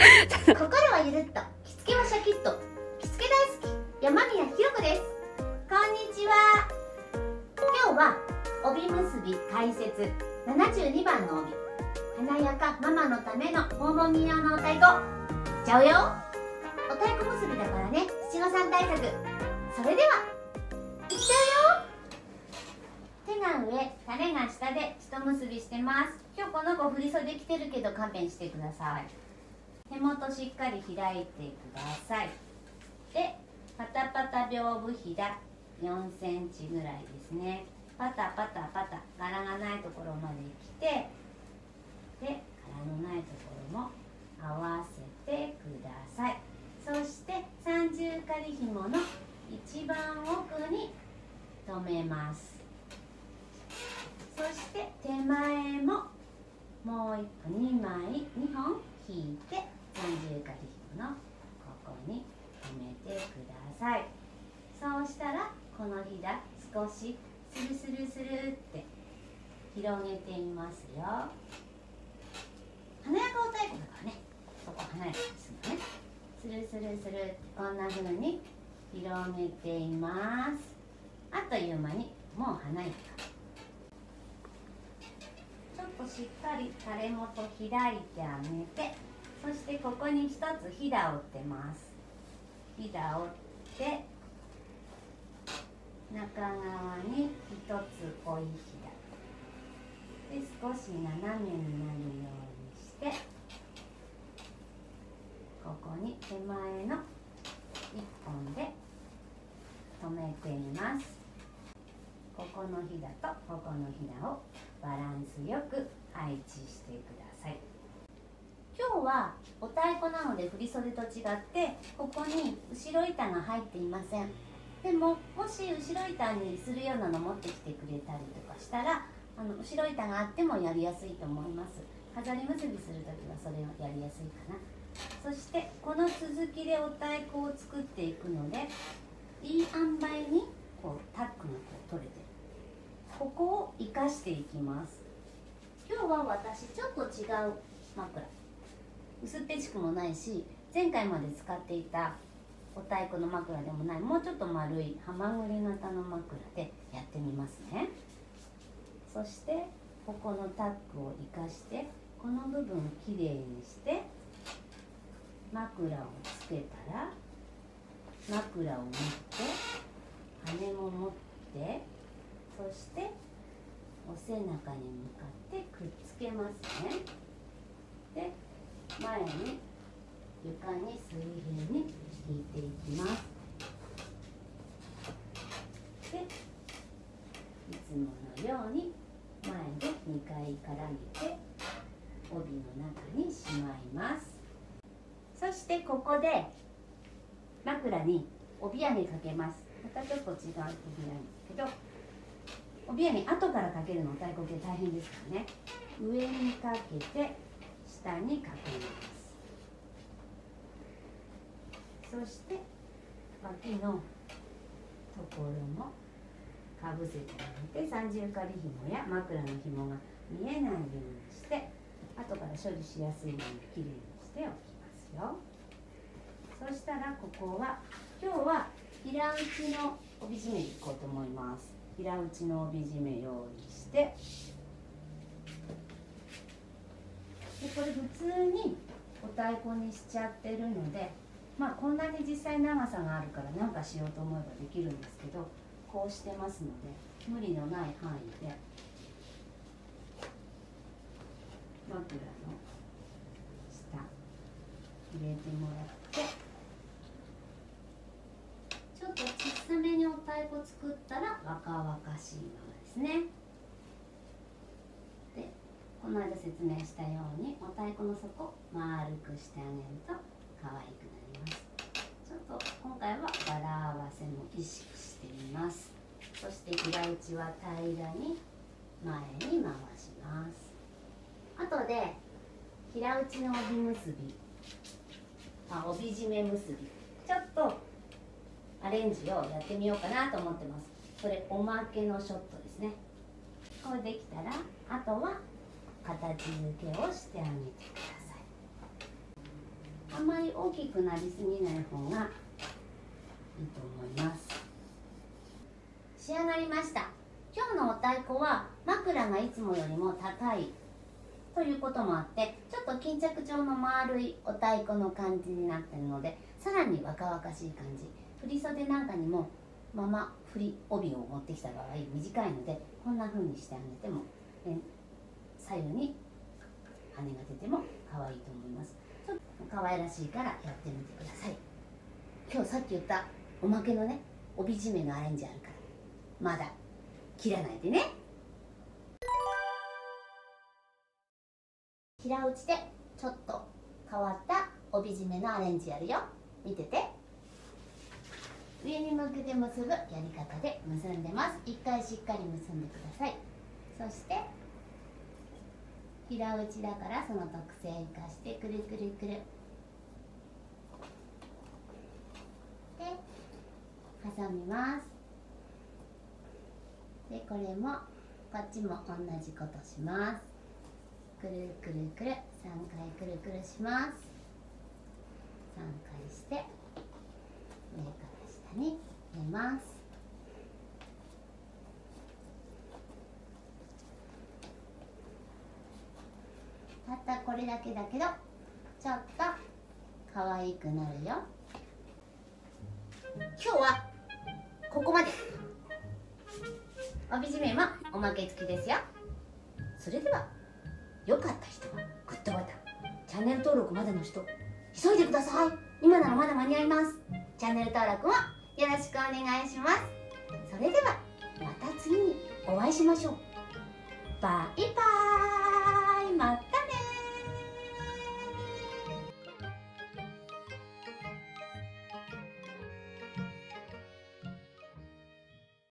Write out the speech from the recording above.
心はゆるっと。着付けはシャキッと。着付け大好き。山宮ひろ子です。こんにちは。今日は帯結び解説。72番の帯。華やかママのための訪問着用のお太鼓。ちゃうよ。お太鼓結びだからね。七五三対策それではいっちゃうよ。手が上タレが下で一結びしてます。今日この子振り袖着てるけど勘弁してください。手元しっかり開いてください。でパタパタ屏風ひだ。4センチぐらいですね。パタパタパタ。柄がないところまで来て。で柄のないところも合わせてください。そして三重仮紐の一番奥に留めます。そして手前ももう一個2枚2本引いて。三重仮紐の？ここに留めてください。そうしたらこのひだ。少しスルスルスルって。広げてみますよ。華やかお太鼓だからね。そこ華やかにするのね。スルスルスルって。こんな風に広げています。あっという間にもう華やかちょっとしっかり垂れ元開いてあげて。そしてここに一つひだを打ってます。ひだを打って中側に一つ追いひだ。で少し斜めになるようにしてここに手前の一本で留めています。ここのひだとここのひだをバランスよく配置してください。今日はお太鼓なので振り袖と違ってここに後ろ板が入っていません。でももし後ろ板にするようなの持ってきてくれたりとかしたらあの後ろ板があってもやりやすいと思います。飾り結びする時はそれをやりやすいかな。そしてこの続きでお太鼓を作っていくのでいい塩梅にこうタックがこう取れてるここを生かしていきます。今日は私ちょっと違う枕。薄っぺちくもないし前回まで使っていたお太鼓の枕でもないもうちょっと丸いはまぐり型の枕でやってみますね。そしてここのタックを生かしてこの部分をきれいにして枕をつけたら枕を持って羽も持ってそしてお背中に向かってくっつけますね。で前に床に水平に引いていきます。でいつものように前で2回絡めて帯の中にしまいます。そしてここで枕に帯揚げかけます。またちょっと違う帯揚げけど帯揚げ後からかけるの太鼓系大変ですからね。上にかけて下にかけます。そして脇のところもかぶせてあげて三重仮紐や枕の紐が見えないようにして後から処理しやすいようにきれいにしておきますよ。そしたらここは今日は平打ちの帯締めでいこうと思います。平打ちの帯締め用意してでこれ普通にお太鼓にしちゃってるのでまあこんなに実際長さがあるから何かしようと思えばできるんですけどこうしてますので無理のない範囲で枕の下入れてもらってちょっと小さめにお太鼓作ったら若々しいままですね。この間説明したようにお太鼓の底丸くしてあげると可愛くなります。ちょっと今回は柄合わせも意識してみます。そして平打ちは平らに前に回します。後で平打ちの帯結びあ帯締め結び。ちょっとアレンジをやってみようかなと思ってます。それおまけのショットですね。これできたらあとは形付けをしてあげてくださいあまり大きくなりすぎない方がいいと思います仕上がりました今日のお太鼓は枕がいつもよりも高いということもあってちょっと巾着状の丸いお太鼓の感じになってるのでさらに若々しい感じ振り袖なんかにもまま振り帯を持ってきた場合短いのでこんな風にしてあげても左右に羽が出ても可愛いと思います。ちょっと可愛らしいからやってみてください。今日さっき言ったおまけのね帯締めのアレンジあるから。まだ切らないでね。平打ちでちょっと変わった帯締めのアレンジやるよ。見てて。上に向けて結ぶやり方で結んでます。一回しっかり結んでください。そして平打ちだからその特性を生かしてくるくるくる。で挟みます。でこれもこっちも同じことします。くるくるくる。3回くるくるします。3回して上から下に寝ます。たったこれだけだけどちょっと可愛くなるよ。今日はここまで。帯締めもおまけ付きですよ。それでは良かった人はグッドボタン。チャンネル登録まだの人急いでください。今ならまだ間に合います。チャンネル登録もよろしくお願いします。それではまた次にお会いしましょう。バイバーイ